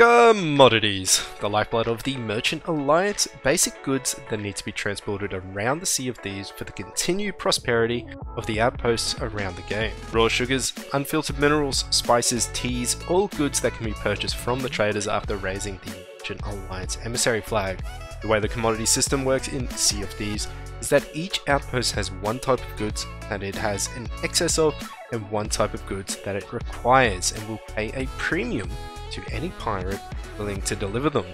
Commodities, the lifeblood of the Merchant Alliance, basic goods that need to be transported around the Sea of Thieves for the continued prosperity of the outposts around the game. Raw sugars, unfiltered minerals, spices, teas, all goods that can be purchased from the traders after raising the Merchant Alliance emissary flag. The way the commodity system works in Sea of Thieves is that each outpost has one type of goods that it has an excess of and one type of goods that it requires and will pay a premium to any pirate willing to deliver them.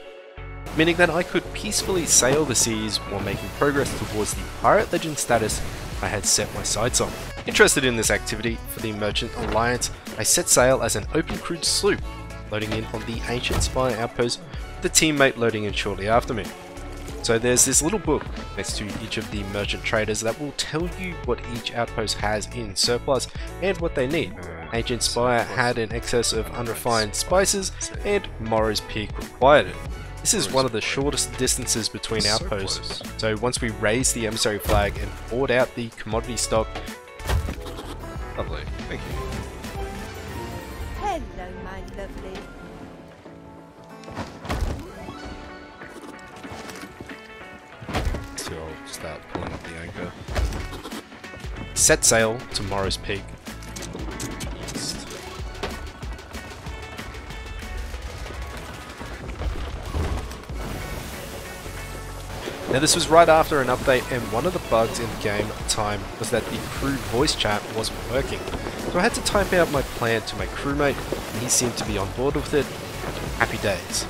Meaning that I could peacefully sail the seas while making progress towards the pirate legend status I had set my sights on. Interested in this activity for the Merchant Alliance, I set sail as an open crewed sloop, loading in on the Ancient Spire outpost with a teammate loading in shortly after me. So there's this little book next to each of the merchant traders that will tell you what each outpost has in surplus and what they need. Ancient Spire had an excess of unrefined spices and Morrow's Peak required it. This is one of the shortest distances between outposts, so once we raise the emissary flag and board out the commodity stock, Lovely. Thank you. Hello, my lovely. So I'll start pulling up the anchor. set sail to Morrow's Peak. Now this was right after an update and one of the bugs in the game at the time was that the crew voice chat wasn't working. So I had to type out my plan to my crewmate and he seemed to be on board with it. Happy days.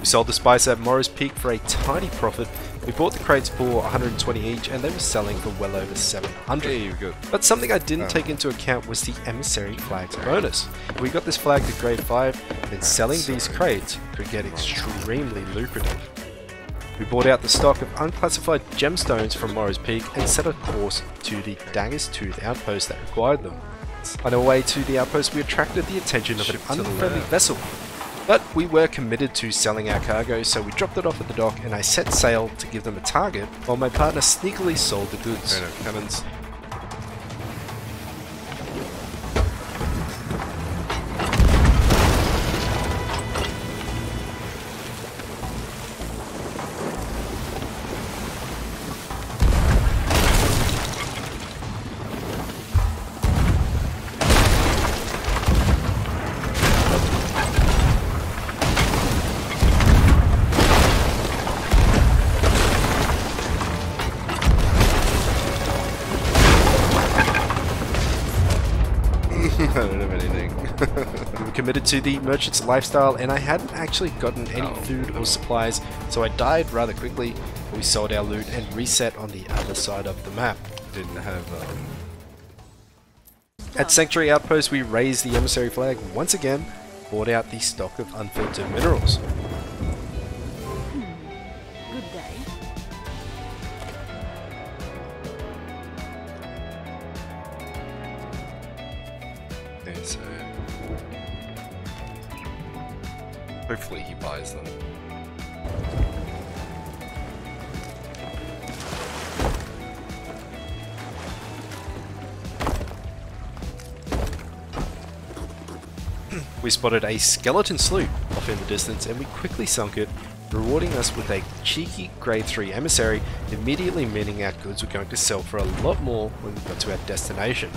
We sold the spice at Morrow's Peak for a tiny profit. We bought the crates for 120 each and they were selling for well over 700. Hey, got But something I didn't take into account was the emissary flags bonus. If we got this flag to grade 5, then selling these crates could get extremely lucrative. We bought out the stock of unclassified gemstones from Morrow's Peak and set a course to the Dagger's Tooth outpost that required them. On our way to the outpost, we attracted the attention of an Ship to the unfriendly vessel. But we were committed to selling our cargo, so we dropped it off at the dock and I set sail to give them a target, while my partner sneakily sold the goods. no, no, cannons. Committed to the merchant's lifestyle, and I hadn't actually gotten any Oh. food or supplies, so I died rather quickly. We sold our loot and reset on the other side of the map. Didn't have um, At Sanctuary Outpost, we raised the emissary flag once again, bought out the stock of unfiltered minerals. Good day. yeah, so hopefully he buys them. We spotted a skeleton sloop off in the distance, and we quickly sunk it, rewarding us with a cheeky grade 3 emissary, immediately meaning our goods were going to sell for a lot more when we got to our destination.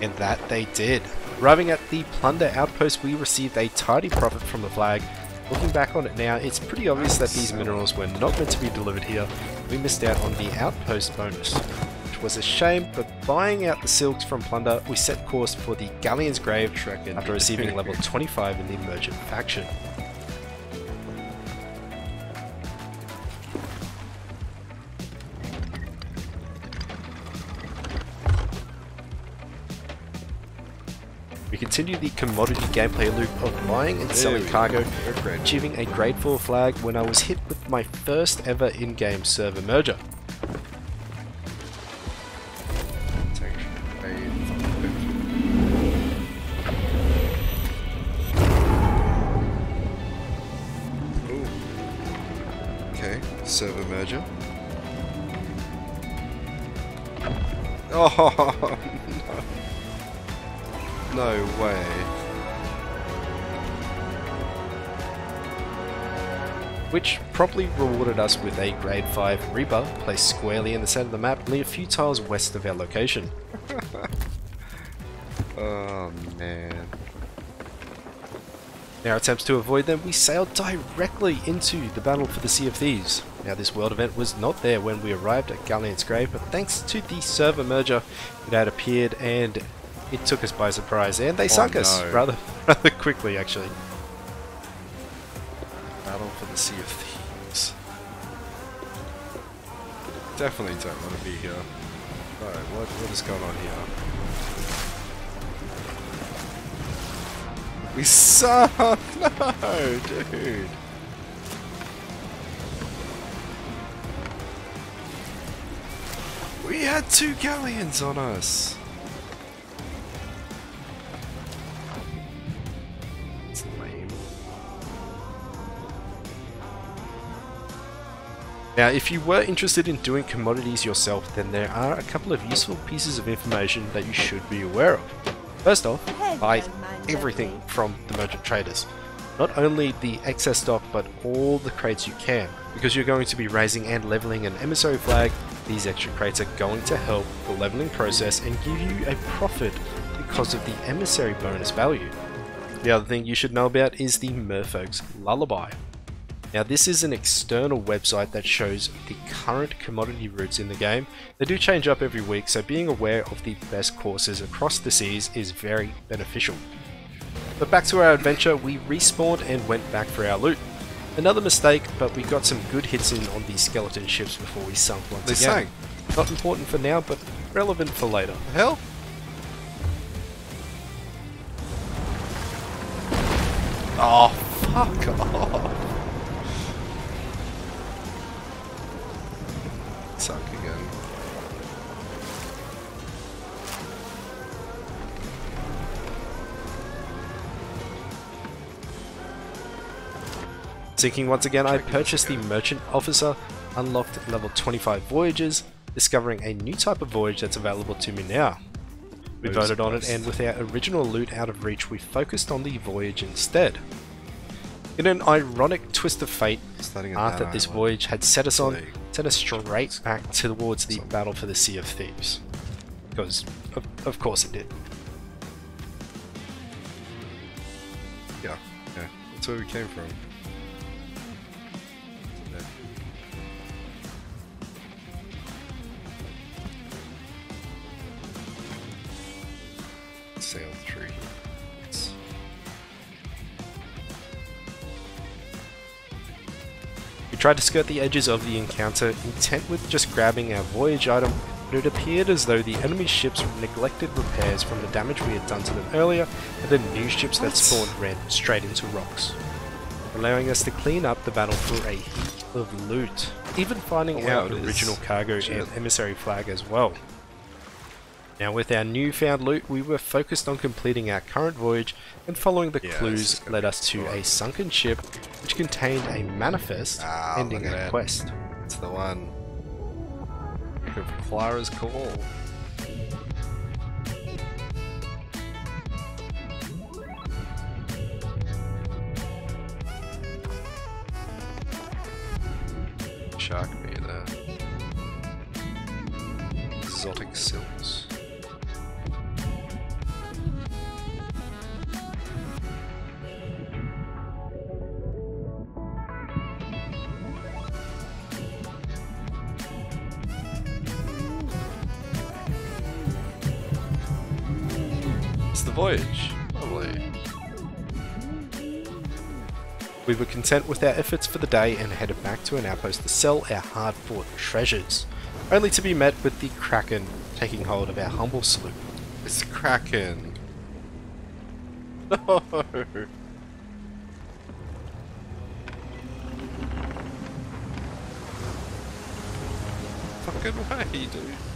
And that they did. Arriving at the plunder outpost, we received a tidy profit from the flag. Looking back on it now, it's pretty obvious that these minerals were not meant to be delivered here. We missed out on the outpost bonus, which was a shame, but buying out the silks from plunder, we set course for the Galleon's Grave after receiving level 25 in the Merchant faction. We continue the commodity gameplay loop of buying and selling cargo, achieving a grade 4 flag when I was hit with my first ever in-game server merger. Okay, server merger. Oh, no. No way. which promptly rewarded us with a grade 5 Reaper placed squarely in the center of the map only a few tiles west of our location. Oh man. In our attempts to avoid them, we sailed directly into the battle for the Sea of Thieves. Now this world event was not there when we arrived at Galleon's Grave, but thanks to the server merger, it had appeared and it took us by surprise, and they oh, sunk us rather rather quickly actually. Battle for the Sea of Thieves. Definitely don't want to be here. Alright, what, what is going on here? We suck! No, dude! We had two galleons on us! Now, if you were interested in doing commodities yourself, then there are a couple of useful pieces of information that you should be aware of. First off, buy everything from the merchant traders. Not only the excess stock, but all the crates you can. Because you're going to be raising and leveling an emissary flag, these extra crates are going to help the leveling process and give you a profit because of the emissary bonus value. The other thing you should know about is the Merfolk's Lullaby. Now this is an external website that shows the current commodity routes in the game. They do change up every week, so being aware of the best courses across the seas is very beneficial. But back to our adventure, we respawned and went back for our loot. Another mistake, but we got some good hits in on the skeleton ships before we sunk once They again. sank. Not important for now, but relevant for later. The hell? Oh, fuck off. Suck again. Sinking once again, I purchased the. Merchant Officer, unlocked level 25 voyages, discovering a new type of voyage that's available to me now. We voted on it, and with our original loot out of reach, we focused on the voyage instead. In an ironic twist of fate, at that this voyage had set us on, Set us straight back towards the battle for the Sea of Thieves. Because, of, of course it did. Yeah, yeah. That's where we came from. We tried to skirt the edges of the encounter, intent with just grabbing our voyage item, but it appeared as though the enemy ships neglected repairs from the damage we had done to them earlier, and the new ships that spawned ran straight into rocks, allowing us to clean up the battle for a heap of loot, even finding Oh, wow, our original cargo Shit. and emissary flag as well. Now with our newfound loot, we were focused on completing our current voyage, and following the Yeah, clues led us to a sunken ship, which contained a manifest Ah, ending that. quest. It's the one. At Clara's call. Shark beer there. Exotic silks. The voyage. Lovely. We were content with our efforts for the day and headed back to an outpost to sell our hard-fought treasures, only to be met with the Kraken taking hold of our humble sloop. It's the Kraken. No. Fucking way, dude.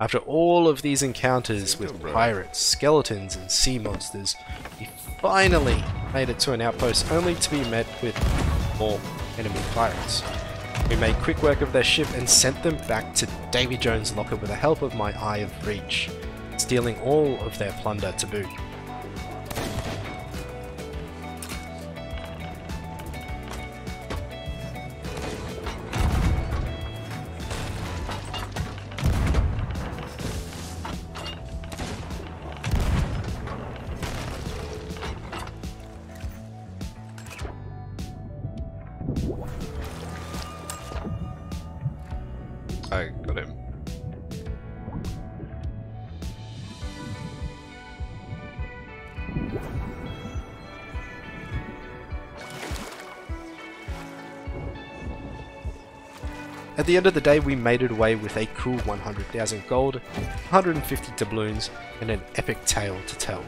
After all of these encounters with pirates, skeletons, and sea monsters, we finally made it to an outpost only to be met with more enemy pirates. We made quick work of their ship and sent them back to Davy Jones' locker with the help of my Eye of Reach, stealing all of their plunder to boot. I got him. At the end of the day, we made it away with a cool 100,000 gold, 150 doubloons, and an epic tale to tell.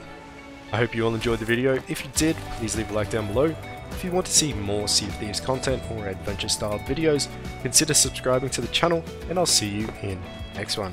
I hope you all enjoyed the video. If you did, please leave a like down below. If you want to see more Sea of Thieves content or adventure style videos, consider subscribing to the channel, and I'll see you in next one.